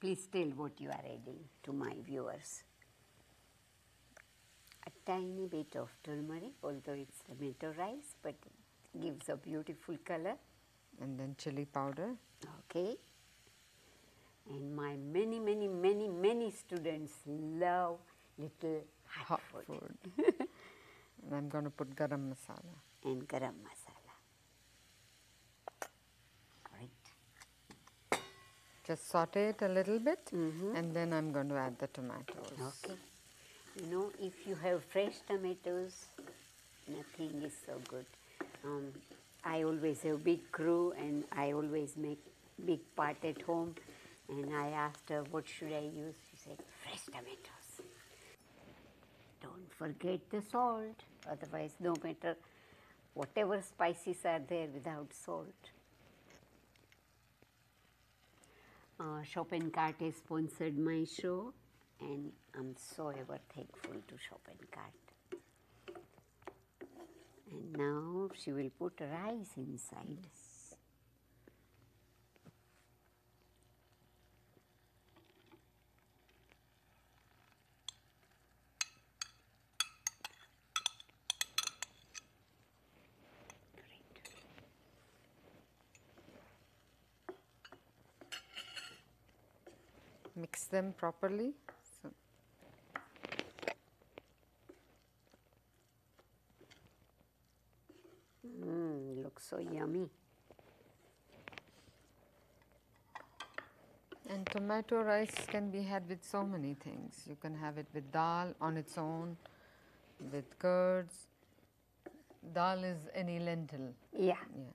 Please tell what you are adding to my viewers. A tiny bit of turmeric, although it's tomato rice, but it gives a beautiful color. And then chili powder. Okay. And my many, many, many, many students love little hot, Hot food. food. and I'm going to put garam masala. and garam masala. Just saute it a little bit Mhm. and then I'm going to add the tomatoes. Okay. You know, if you have fresh tomatoes, nothing is so good. Um, I always have big crew and I always make big part at home. And I asked her, what should I use? She said, fresh tomatoes. Don't forget the salt, otherwise no matter whatever spices are there without salt. Uh, Chopin Cart has sponsored my show and I'm so ever thankful to Chopin Cart. And now she will put rice inside. Mix them properly. So Mm, looks so yummy. And tomato rice can be had with so many things. You can have it with dal on its own, with curds. Dal is any lentil. Yeah, Yeah.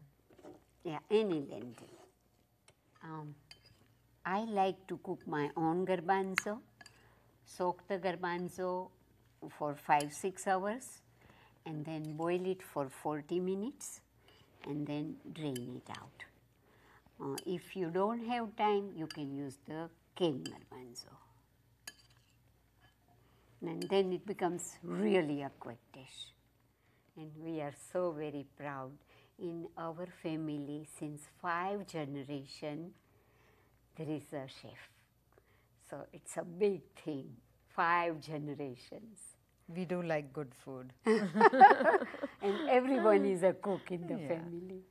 yeah, any lentil. Um, I like to cook my own garbanzo, soak the garbanzo for 5 6 hours and then boil it for 40 minutes and then drain it out. Uh, if you don't have time, you can use the cane garbanzo. And then it becomes really a quick dish. And we are so very proud in our family since five generation there is a chef. So it's a big thing, five generations. We do like good food. And everyone is a cook in the Yeah. family.